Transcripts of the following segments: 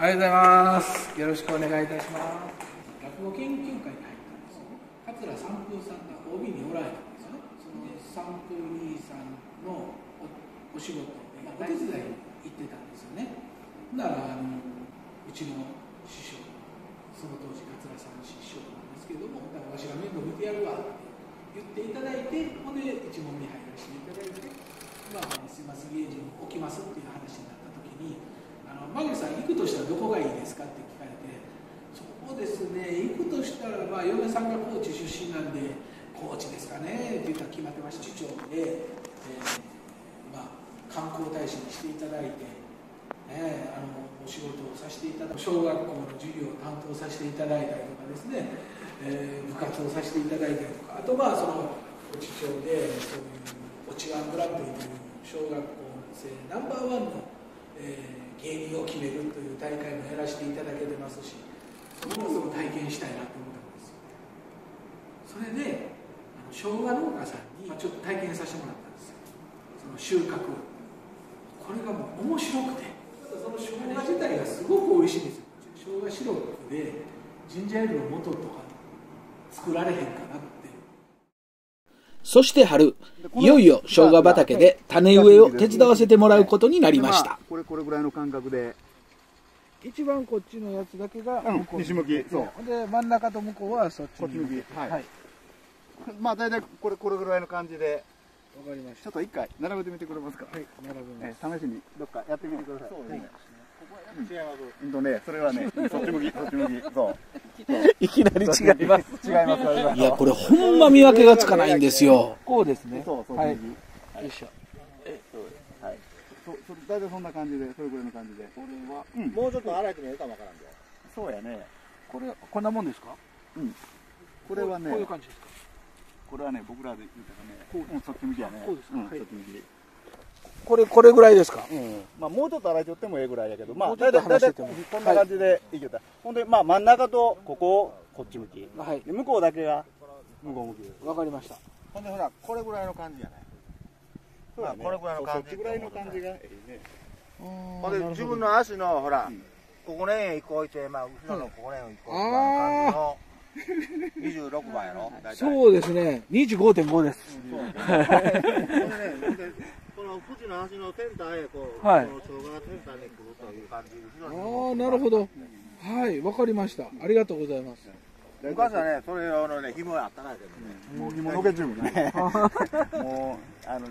ありがとうございます。よろしくお願いいたします。落語研究会に入ったんですよ。桂三風さんが OB におられたんですよね。その三風兄さんのおお仕事でお手伝い行ってたんですよね。ならあのうちの師匠、その当時桂さんの師匠なんですけども、だからわしが面倒見てやるわって言っていただいて、ほんで一問目入らせていただいて、まあ、すいません、芸人起きますっていう話になった時に。あのマギさん行くとしたらどこがいいですかって聞かれてそうですね行くとしたらまあ嫁さんが高知出身なんで高知ですかねって言ったら決まってました市長で、えーまあ、観光大使にしていただいて、ね、あのお仕事をさせていただく小学校の授業を担当させていただいたりとかですね、えー部活をさせていただいたりとかあとまあその高知町でそういう「落ちワングランプリ」という小学校生ナンバーワンの、えー芸人を決めるという大会もやらせていただけてますしそもその体験したいなと思ったんですよそれであの生姜農家さんにまあちょっと体験させてもらったんですよ。その収穫これがもう面白くて。その生姜自体がすごく美味しいんですよ。生姜シロップでジンジャーエールの素とか作られへんかなってそして春、いよいよ生姜畑で種植えを手伝わせてもらうことになりました。これこれぐらいの間隔で。一番こっちのやつだけがうん向こう西向きそう。で真ん中と向こうはそっちこっち向き。はい、はい。まあ大体これこれぐらいの感じで。わかりましちょっと一回並べてみてくれますか、たはい並べます。え試しにどっかやってみてください。そうですね。はい。うん。とねそれはねそっち向き そっち向き。そう。いきなり違います。違いますいや、これほんま見分けがつかないんですよ。こうですね。そうそうはい。右よいしょ。はい。そそ大体そんな感じでそれぐらいの感じで。これはうん。もうちょっと洗いてみるかもわからんで。そうやね。これこんなもんですか？これはねこういう感じですか？これはね僕らで言うたらねうんそっち向きやね。こうですか？んはい。そっち向きこれこれぐらいですか？うん。まあもうちょっと洗いとってもええぐらいやけど。まあもうちょっと大体大体こんな感じでい。けた。ほんでまあ真ん中とここをこっち向き。はい。で向こうだけが向こう向き。わかりました。ほんでほら、これぐらいの感じやね。そうやね。これぐらいの感じ。そうそっちぐらいの感じがええね。ほんで、自分の足のほらうん、ここね一個置いて、まあ、後ろのここね一個置いて、感じの。26番やろ？大体。そうですね。25.5です。ほんでねの富士の足のセンターへこう、はい。この生姜がセンターに来るという感じああなるほど。はいわかりました。ありがとうございます。昔はねそれ用のね紐やったないけどね。もう紐のけ準備ね。もうあの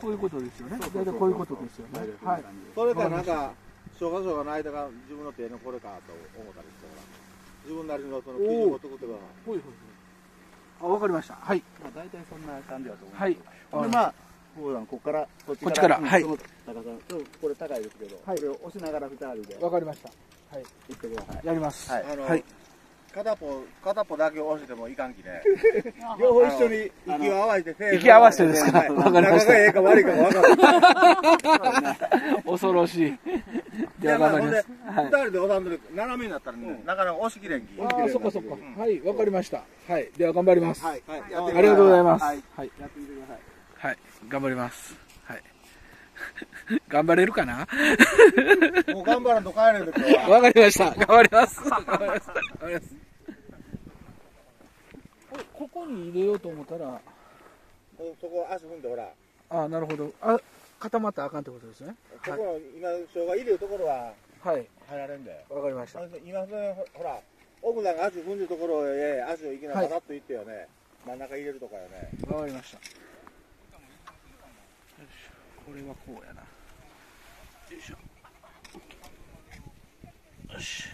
こういうことですよね。大体こういうことですよね。はい。それでなんか生姜生姜の間が自分の手のこれかと思ったりしてほら自分なりのその基準を作ってくださいあわかりました。はい。まあ大体そんな感じだと思うはい。ほんでまあこうだここからこっちからはい。これ高いですけど、はい。これを押しながら二人で。わかりました。はい。行ってください。やります。はい。あの、はい。片方片方だけ押してもいかんきね。両方一緒に息を合わせてせーの。息合わせてですか？はいわかりました。仲がええか悪いか分かる恐ろしい。ででは頑張ります。はい。二人で押さんとる斜めになったらね、なかなか押しきれんき。ああそっかそっか。はいわかりました。はい。では頑張ります。はい。はい。ありがとうございます。はいはい。頑張ります。はい。頑張れるかな？もう頑張らんと帰れる今日は。わかりました。頑張ります。頑張ります。頑張ります。ここに入れようと思ったら。そこ足踏んでほら。ああなるほど。あ固まったらあかんってことですね。ここの今生姜入れるところは。はい。入られんで。わかりました。今それほら奥さんが足踏んでるところへ足をいきなりパタッといってよね、真ん中入れるとかよね。わかりましたこれはこうやな。よいしょ。よし。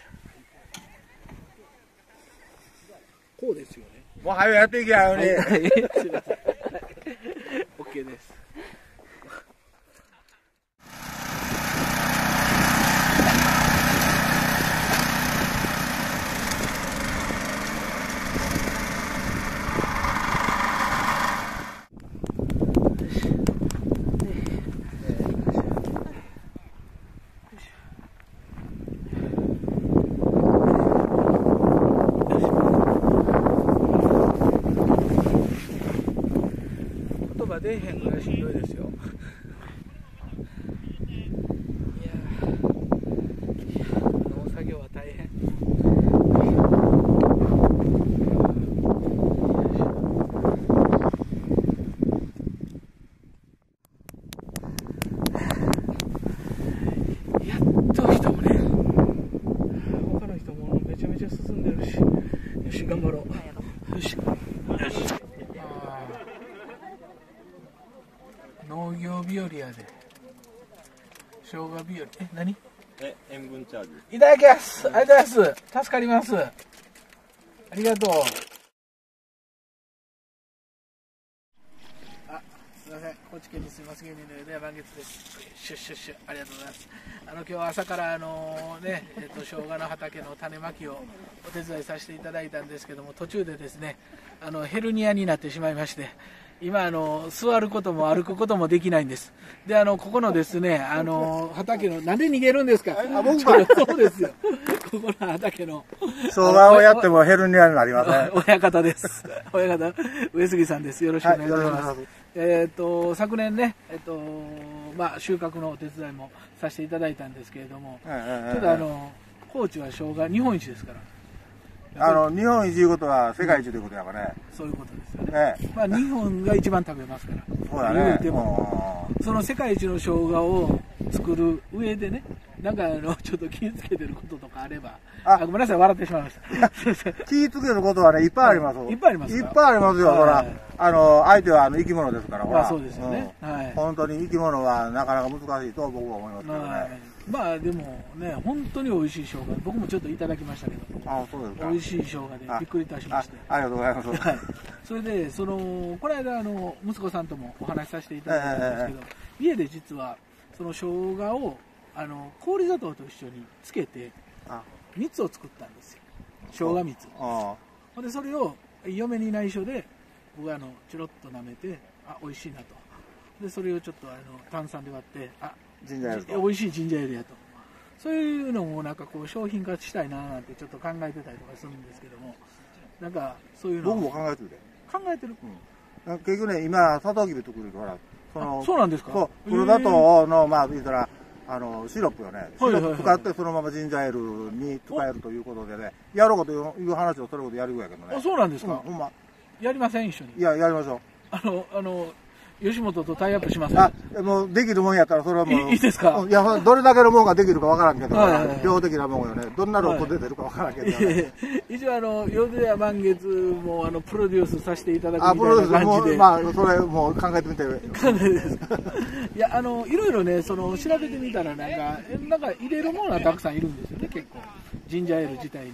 こうですよね。もう早くやっていけやよに、はいすいません OK です言葉出えへんぐらいしんどいですよいやー農作頑張ろうよしよしあー農業日和やで。生姜日和。え何？え塩分チャージ。いただきます。ありがとうございます。助かります。ありがとうあすいません高知県に住みます芸人の米満月ですシュッシュッシュありがとうございますあの今日は朝からあのねえっと生姜の畑の種まきをお手伝いさせていただいたんですけども途中でですねあのヘルニアになってしまいまして今あの座ることも歩くこともできないんですであのここのですねあの畑のなんで逃げるんですか？あ僕そうですよここの畑の生姜をやってもヘルニアになりません。親方です。親方、上杉さんです。よろしくお願いします願いし。えっ、と、昨年ね、えっ、と、まあ、収穫のお手伝いもさせていただいたんですけれども、ええちょっとあの、高知は生姜日本一ですから、あの、日本一いうことは世界一ということやからね。そういうことですよね。ええ、まあ、日本が一番食べますから、そうだね。言うても、もその世界一の生姜を作る上でね、なんかあの、ちょっと気をつけてることとかあれば、ああごめんなさい、笑ってしまいました。う 気ぃつけることはね、いっぱいあります。いっぱいありますかいっぱいありますよ。ほらはい、あの、相手はあの生き物ですから、ほら。まあそうですよね。はい。本当に生き物はなかなか難しいと僕は思いますけどはいね。まあでもね、本当に美味しい生姜、僕もちょっといただきましたけど、あそうですか。美味しい生姜でびっくりいたしまして、あありがとうございます。はい、それで、そのこの間あの、息子さんともお話しさせていただいたんですけど、家で実は、その生姜をあの氷砂糖と一緒につけてあ、蜜を作ったんですよ、生姜蜜。あほんで、それを嫁に内緒で、僕はあのチロッと舐めて、あ美味しいなと。でそれをちょっとあの炭酸で割って、あジンジャーエールと。美味しいジンジャーエールやと。そういうのもなんかこう商品化したいななんてちょっと考えてたりとかするんですけども。なんかそういうの。僕も考えてるで。考えてる？結局ね、今、サトウキビ作るから、そのあ、そうなんですか？そう、黒砂糖の、まあ、言ったら、あの、シロップよね。シロップ使ってそのままジンジャーエールに使えるということでね、やろうかという話をそれこそやるぐらいやけどね。あそうなんですか、うんほんま。やりません一緒にいや、やりましょう。あのあの吉本とタイアップしませんあ、もうできるもんやったらそれはもう。いいいですか？うんいや、どれだけのもんができるかわからんけど、はいはい。はい量的なもんよね。どんなロット出てるかわからんけど、ね。一応あの淀屋満月もあのプロデュースさせていただくあ、みプロデュース、もう、たいな感じで、まあ、それもう考えてみて。いやあのいろいろねその調べてみたらなんかえなんか入れるものはたくさんいるんですよね結構。ジンジャーエール自体に。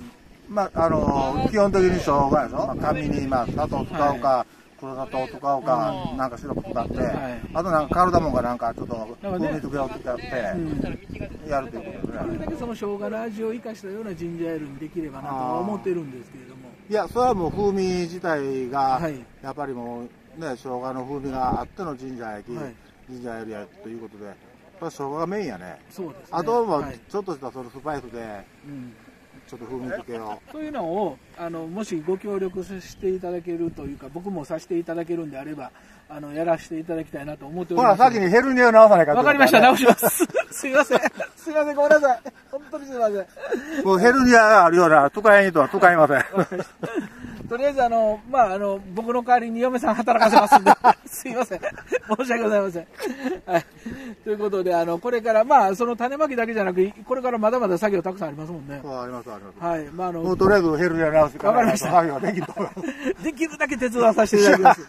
まあ、あの基本的に生姜やろ、まあ、紙に、まあ、砂糖使うか、黒砂糖使うか、なんかシロップ使って、はい。あとなんかカルダモンがなんかちょっと風味付けを使って、うん。やるということで。すね。これだけその生姜の味を生かしたようなジンジャーエールにできればなとは思ってるんですけれども。いや、それはもう風味自体が、はい。やっぱりもう、ね、生姜の風味があってのジンジャー焼き、はい。ジンジャーエールやということで、やっぱり生姜がメインやね。そうですね。あとははい。ちょっとしたそのスパイスで、うんちょっと風味付けを。そういうのをあのもしご協力させていただけるというか僕もさせていただけるんであればあのやらせていただきたいなと思っておりほら、ます先にヘルニアを直さないかわかりました直します。すいません。すいません。ごめんなさい。本当にすいません。もうヘルニアがあるような使いにとは使いません。とりあえずあの、まあ、あの僕の代わりに嫁さん働かせますんで。すいません。申し訳ございません、はい、ということであのこれからまあその種まきだけじゃなくこれからまだまだ作業たくさんありますもんね。そうあります、あります。はい。まああのもうとりあえずヘルニア直してわかりました。作業ができると。思います。できるだけ手伝わさせていただきます。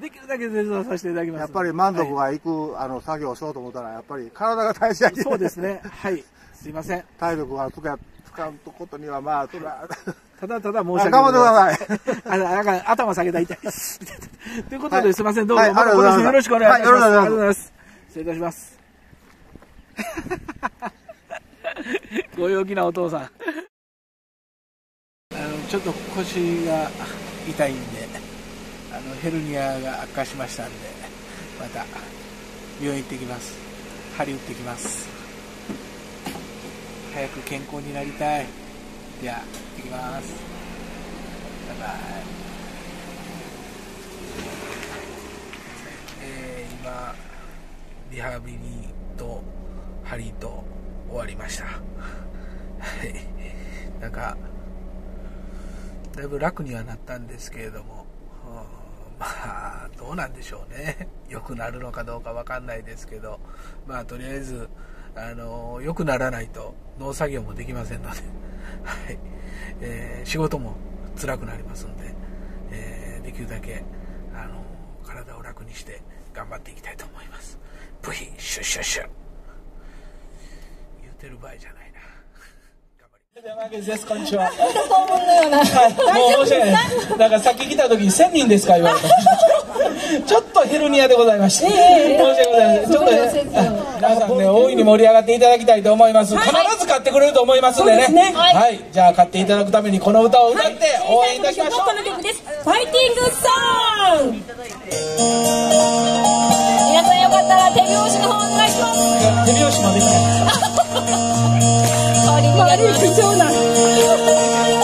できるだけ手伝わさせていただきます。やっぱり満足がいく、あの作業をしようと思ったら、やっぱり体が大事やきそうですね。はい。すいません。体力が使う使うことには、まあ、ただただ申し訳頑張ってくだささい。あのなんか頭下げた痛い。ということで、はいすみません、どうぞ、はいまた今年もよろしくお願いします。はいよろしくお願いしますありがとうございます。失礼いたします。ご陽気なお父さん。あの、ちょっと腰が痛いんで、あの、ヘルニアが悪化しましたんで、また、病院行ってきます。針打ってきます。早く健康になりたい。じゃあ、行ってきます。バイバイ。えー今、リハビリと針と終わりました。はい。なんか、だいぶ楽にはなったんですけれども、うんまあ、どうなんでしょうね。良くなるのかどうかわかんないですけど、まあ、とりあえず、あの、良くならないと農作業もできませんので、はい。えー仕事も辛くなりますんで、えーできるだけあの体を楽にして頑張っていきたいと思いますブヒシュッシュッシュ言うてる場合じゃないな山口です、こんにちは。はい、もう申し訳ない。なんかさっき来た時に1000人ですか言われた。ちょっとヘルニアでございまして。申し訳ございません。ちょっとね、皆さんね、大いに盛り上がっていただきたいと思います。必ず買ってくれると思いますんでね。はい、じゃあ買っていただくためにこの歌を歌って応援いたしましょう。この曲です。ファイティングソング皆さんよかったら手拍子の方お願いします。手拍子までいかない。貴重な。